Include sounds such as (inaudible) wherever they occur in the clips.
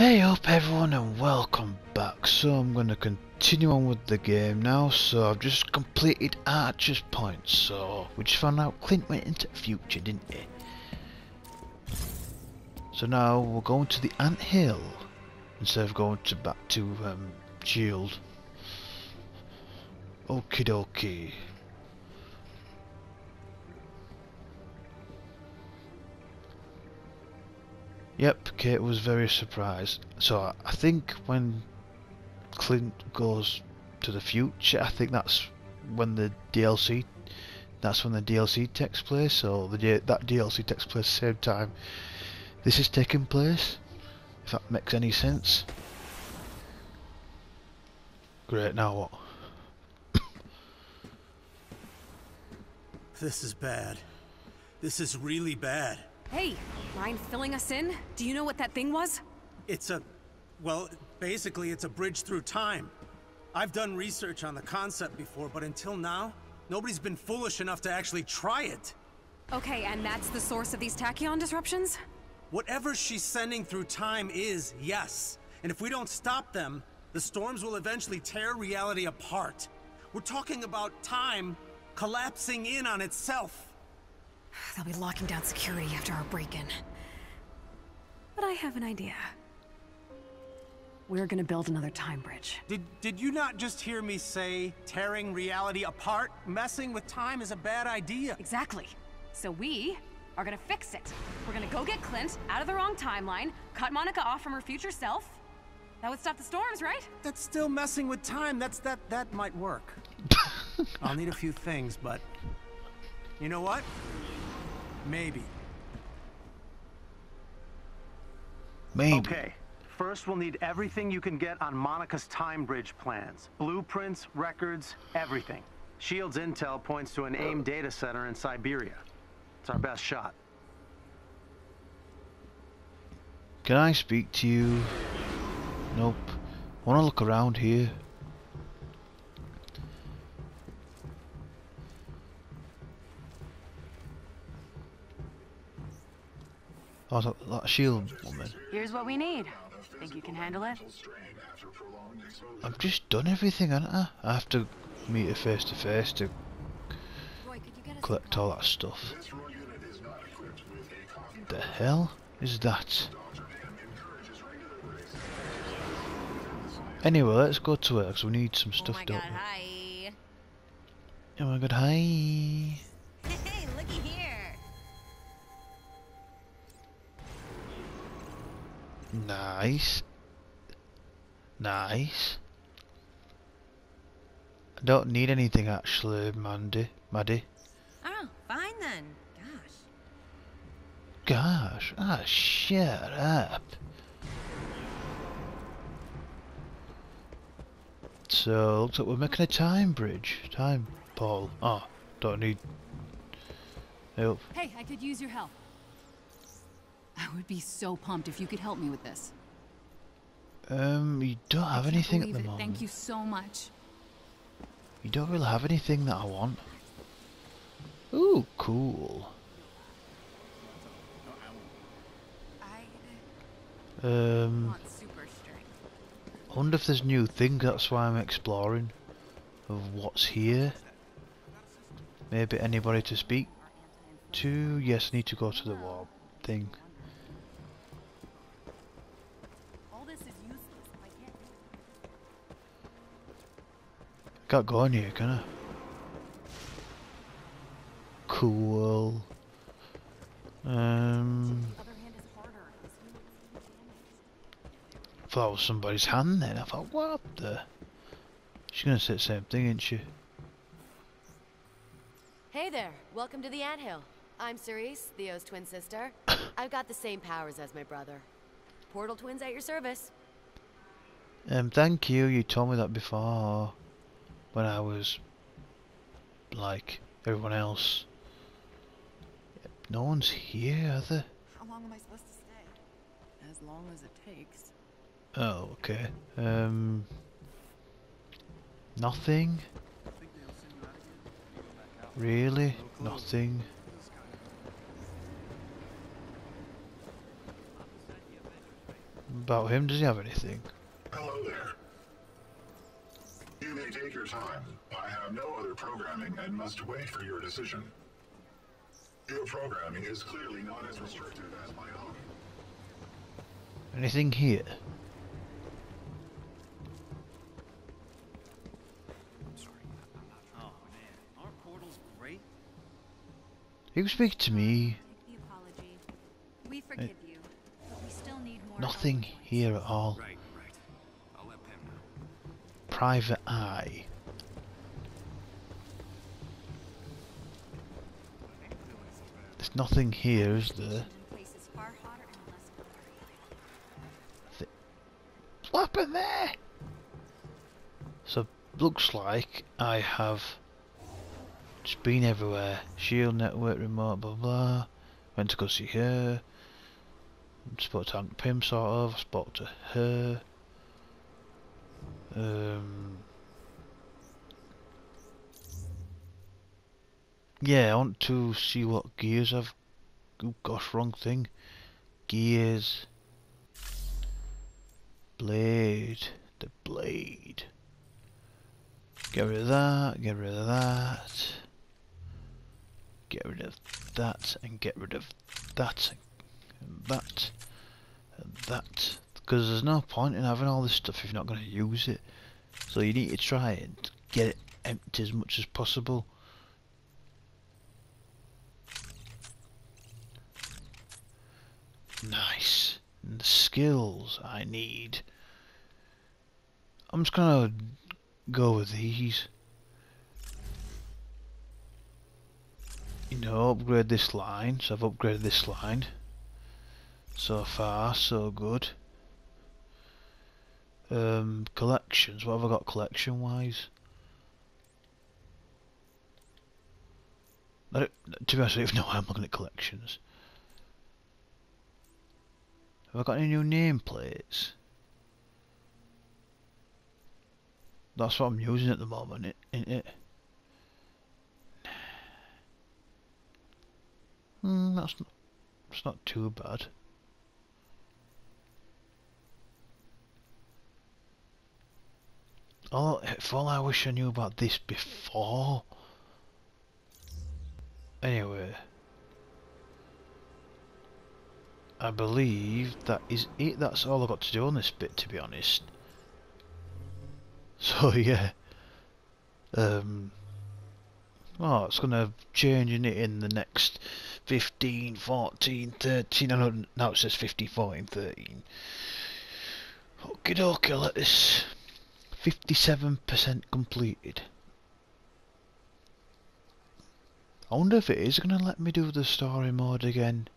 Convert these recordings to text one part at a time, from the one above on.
Hey up everyone and welcome back. So I'm going to continue on with the game now. So I've just completed Archer's Point. So we just found out Clint went into the future, didn't he? So now we're going to the Ant Hill instead of going to back to um, Shield. Okie dokie. Yep, Kate was very surprised. So I think when Clint goes to the future, I think that's when the DLC, that's when the DLC takes place. So the that DLC takes place the same time this is taking place. If that makes any sense. Great. Now what? This is bad. This is really bad. Hey, mind filling us in? Do you know what that thing was? It's a... well, basically it's a bridge through time. I've done research on the concept before, but until now, nobody's been foolish enough to actually try it. Okay, and that's the source of these tachyon disruptions? Whatever she's sending through time is, yes. And if we don't stop them, the storms will eventually tear reality apart. We're talking about time collapsing in on itself. They'll be locking down security after our break-in. But I have an idea. We're gonna build another time bridge. Did, did you not just hear me say tearing reality apart? Messing with time is a bad idea. Exactly. So we are gonna fix it. We're gonna go get Clint out of the wrong timeline, cut Monica off from her future self. That would stop the storms, right? That's still messing with time. That's that that might work. (laughs) I'll need a few things, but you know what? Maybe. Maybe. Okay. First, we'll need everything you can get on Monica's time bridge plans. Blueprints, records, everything. SHIELD's intel points to an AIM data center in Siberia. It's our best shot. Can I speak to you? Nope. Wanna look around here? Oh, that, that shield woman. Here's what we need. Think you can handle it? I've just done everything, haven't I? I have to meet her face to face to collect all that stuff. The hell is that? Anyway, let's go to it because we need some oh stuff, oh my don't god, we? hi. Oh my god, hi. Nice. Nice. I don't need anything actually, Mandy. Maddie. Oh, fine then. Gosh. Gosh, ah, shut up. So, looks like we're making a time bridge. Time ball. Oh, don't need help. Hey, I could use your help. I would be so pumped if you could help me with this. Um, you don't have anything at the it. moment. Thank you so much. You don't really have anything that I want. Ooh, cool. I Um, want super strength. I wonder if there's new things, that's why I'm exploring of what's here. Maybe anybody to speak to? Yes, need to go to the warp thing. Can't go in here, can I? Cool. Um, Other hand is harder. thought it was somebody's hand then. I thought, what the? She's gonna say the same thing, isn't she? Hey there, welcome to the Anthill. I'm Cerise, Theo's twin sister. (coughs) I've got the same powers as my brother. Portal twins at your service. Um, thank you. You told me that before when I was like everyone else. No one's here, are there? How long am I supposed to stay? As long as it takes. Oh, okay. Um, nothing. Really? Nothing. about him? Does he have anything? Time. I have no other programming and must wait for your decision. Your programming is clearly not as restrictive as my own. Anything here? Man, our portal's great. You speak to me. The apology. We forgive you, but we still need more. Nothing here at all. Right, right. I'll let Pam know. Private eye. There's nothing here, is there? Blurry. What happened there? So looks like I have just been everywhere. Shield network remote, blah blah. Went to go see her. Spoke to Pim sort of. Spoke to her. Um. Yeah, I want to see what gears I've. Oh gosh, wrong thing. Gears. Blade. The blade. Get rid of that, get rid of that. Get rid of that, and get rid of that, and that, and that. Because there's no point in having all this stuff if you're not going to use it. So you need to try and get it empty as much as possible. Nice. And the skills I need. I'm just gonna go with these. You know, upgrade this line. So I've upgraded this line. So far, so good. Um, collections. What have I got collection wise? I to be honest, I don't even know why I'm looking at collections. Have I got any new nameplates? That's what I'm using at the moment, isn't it? Hmm, that's not, that's not too bad. Oh, if all I wish I knew about this before. Anyway. I believe that is it. That's all I've got to do on this bit, to be honest. (laughs) So yeah. Um. Oh, it's going to change in it in the next 15, 14, 13. I know now it says 15, 14, 13. Okie dokie, let this 57% completed. I wonder if it is going to let me do the story mode again.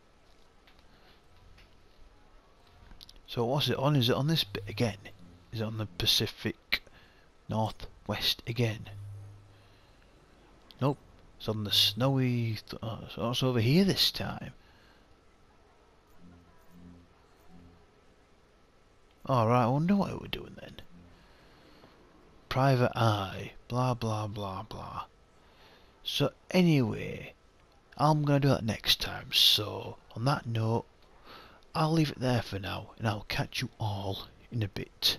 So what's it on? Is it on this bit again? Is it on the Pacific Northwest again? Nope. It's on the snowy... Oh, so it's over here this time. Alright, I wonder what we're doing then. Private eye. Blah blah blah blah. So anyway, I'm going to do that next time. So on that note, I'll leave it there for now and I'll catch you all in a bit.